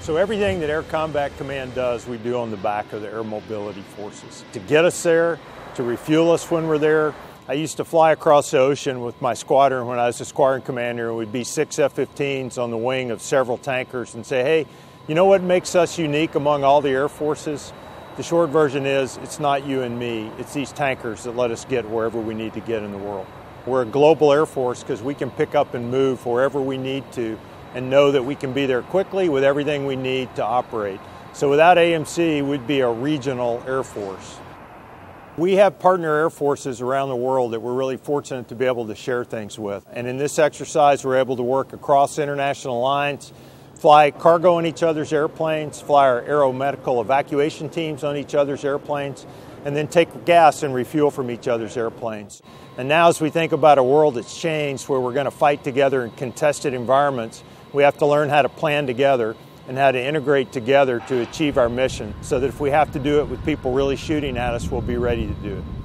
So everything that Air Combat Command does, we do on the back of the Air Mobility Forces. To get us there, to refuel us when we're there, I used to fly across the ocean with my squadron when I was a squadron commander, and we'd be six F 15s on the wing of several tankers and say, hey, you know what makes us unique among all the air forces? The short version is it's not you and me, it's these tankers that let us get wherever we need to get in the world. We're a global air force because we can pick up and move wherever we need to and know that we can be there quickly with everything we need to operate. So without AMC, we'd be a regional air force. We have partner air forces around the world that we're really fortunate to be able to share things with. And in this exercise, we're able to work across international lines, fly cargo on each other's airplanes, fly our aeromedical evacuation teams on each other's airplanes, and then take gas and refuel from each other's airplanes. And now, as we think about a world that's changed where we're going to fight together in contested environments, we have to learn how to plan together and how to integrate together to achieve our mission so that if we have to do it with people really shooting at us, we'll be ready to do it.